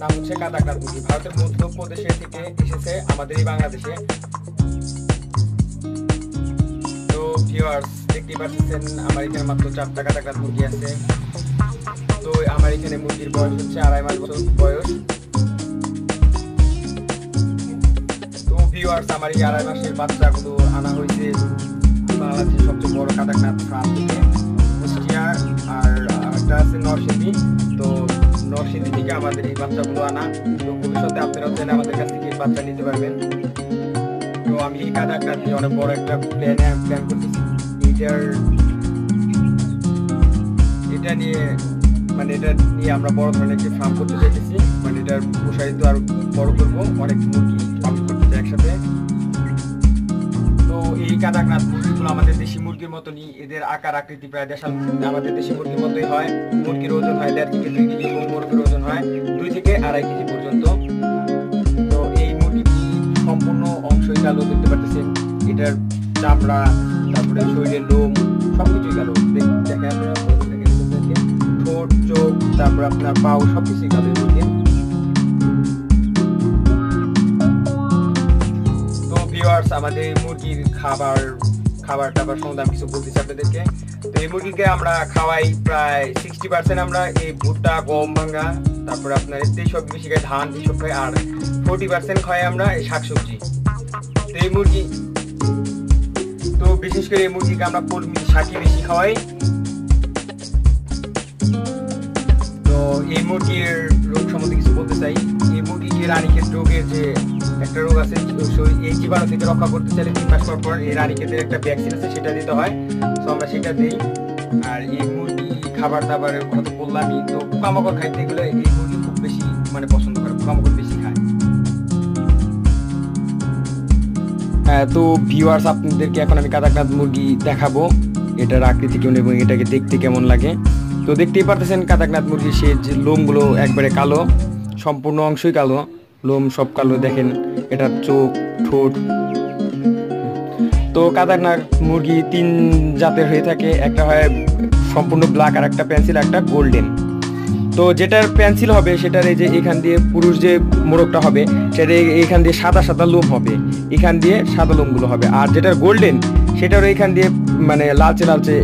নাম হচ্ছে কাদাকনাথ মুরগি ভারতের মধ্যপ্রদেশে থেকে এসেছে আমাদের এই বাংলাদেশে। তো ভিউয়ার্স দেখতেই পাচ্ছেন, আমার এখানে মাত্র চারটা কাদাকনাথ মুরগি আছে। তো আমার এখানে মুরগির বয়স হচ্ছে আড়াই মাস বছর বয়স। তো ভিউয়ার্স আমার এই আড়াই মাসের বাচ্চাগুলো আনা হয়েছে বাংলাদেশের সবচেয়ে বড় কাদাকনাথ ফার্ম থেকে। আর একটা আছে নরসিংদী। তো নরসিংদী থেকে আমাদের এই বাচ্চাগুলো আনা। তো ভবিষ্যতে আপনারাও চাইলে আমাদের কাছ থেকে এই বাচ্চা নিতে পারবেন। তো আমি এই কাদাকনাথ নিয়ে অনেক বড় একটা প্ল্যান প্ল্যান করতেছি। এটার, এটা নিয়ে মানে এটা নিয়ে আমরা বড় ধরনের একটি ফার্ম করতে চাইতেছি মানে এটার প্রসারিত আর বড় করব। অনেক মুরগি পালন করতে চাই একসাথে। তো এই কাদাকনাথ মুরগিগুলো আমাদের দেশি মুরগির মতনই এদের আকার, আকৃতি প্রায় দেশাল আমাদের দেশি মুরগির মতোই হয়। মুরগির ওজন হয় দেড় থেকে দুই কেজি, এবং মুরগির ওজন হয় দুই থেকে আড়াই কেজি পর্যন্ত। তো এই মুরগিটি সম্পূর্ণ অংশই কালো দেখতে পাচ্ছেন এটার চামড়া, তারপরে শরীরের লোম, সবকিছুই কালো। দেখ- দেখেন। ঠোঁট, চোখ, তারপর আপনার পাও, সবকিছুই কালো এই মুরগির। ভিউয়ার্স আমাদের মুরগির খাবার খাবার টাবার সম্বন্ধে আমি কিছু বলতেছি আপনাদেরকে। তো এই মুরগিকে আমরা খাওয়াই প্রায় সিক্সটি পার্সেন্ট আমরা এই ভুট্টা, গম ভাঙা তারপর আপনার সব বেশি খাই ধান এসব খাই আর ফোর্টি পার্সেন্ট খাই আমরা এই শাকসবজি। তো এই মুরগি, তো বিশেষ করে এই মুরগিকে আমরা কলমি শাকই বেশি খাওয়াই। তো এই মুরগির রোগ সম্বন্ধে কিছু বলতে চাই। এই মুরগিকে রানীক্ষেত রোগের যে একটা রোগ আছে এই জীবাণু থেকে রক্ষা করতে চাইলে তিন মাস পর পর এই রানীক্ষেতের একটা ভ্যাকসিন আছে, সেটা দিতে হয়। তো আমরা সেটা দিই। আর এই মুরগি খাবার দাবারের কথা তো বললামই, তো পোকামাকড় খাইতে গেলে এই মুরগি খুব বেশি মানে পছন্দ করে, পোকামাকড় বেশি খায়। হ্যাঁ তো ভিউয়ার্স আপনাদেরকে এখন আমি কাদাকনাথ মুরগি দেখাবো। এটার আকৃতি কেমন এবং এটাকে দেখতে কেমন লাগে। তো দেখতেই পারতেছেন কাদাকনাথ মুরগি সে যে লোমগুলো একবারে কালো, সম্পূর্ণ অংশই কালো। লোম সব কালো দেখেন এটার চোখ, ঠোঁট। তো কাদাকনাথ মুরগি তিন জাতের হয়ে থাকে, একটা হয় সম্পূর্ণ ব্ল্যাক আর একটা পেন্সিল একটা গোল্ডেন তো যেটার পেন্সিল হবে, সেটার এই যে এখান দিয়ে পুরুষ যে মোরগটা হবে সেটা এখান দিয়ে সাদা সাদা লোম হবে, এখান দিয়ে সাদা লোমগুলো হবে। আর যেটার গোল্ডেন সেটার এইখান দিয়ে মানে লালচে লালচে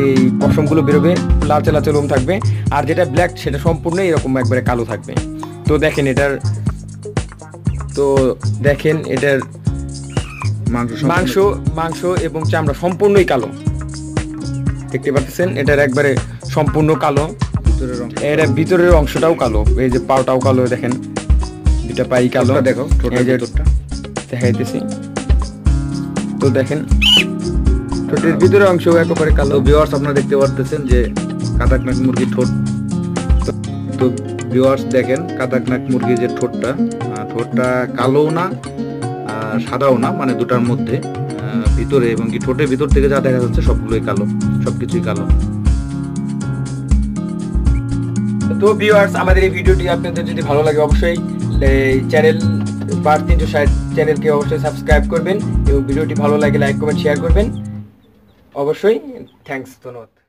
এই পশমগুলো বেরোবে, লালচে লালচে লোম থাকবে। আর যেটা ব্ল্যাক সেটা সম্পূর্ণ এরকম একবারে কালো থাকবে। তো দেখেন এটার তো দেখেন এটার মাংস মাংস মাংস এবং চামড়া সম্পূর্ণই কালো। দেখতে পাচ্ছেন এটার একবারে সম্পূর্ণ কালো। এর ভিতরের অংশটাও কালো এই যে পাওটাও কালো দেখেন। দুটা পাই কালো। দেখো, এই যে। দেখাইতেছি। তো দেখেন ঠোঁটের ভিতরের অংশ একেবারে কালো। ভিউয়ার্স আপনারা দেখতে পারতেছেন যে কাদাকনাক মুরগির ঠোঁট। তো- ভিউয়ার্স দেখেন কাদাকনাক মুরগির যে ঠোঁটটা। ঠোঁটটা কালোও না সাদাও না মানে দুটার মধ্যে। ভিতরে এবং কি ঠোঁটের ভিতর থেকে যা দেখা যাচ্ছে সবগুলোই কালো, সবকিছুই কালো। তো ভিউয়ার্স আমাদের এই ভিডিওটি আপনাদের যদি ভালো লাগে অবশ্যই চ্যানেল বার তিনশো ষাট চ্যানেলকে অবশ্যই সাবস্ক্রাইব করবেন এবং ভিডিওটি ভালো লাগে লাইক কমেন্ট শেয়ার করবেন। অবশ্যই থ্যাংকস ধন্যবাদ।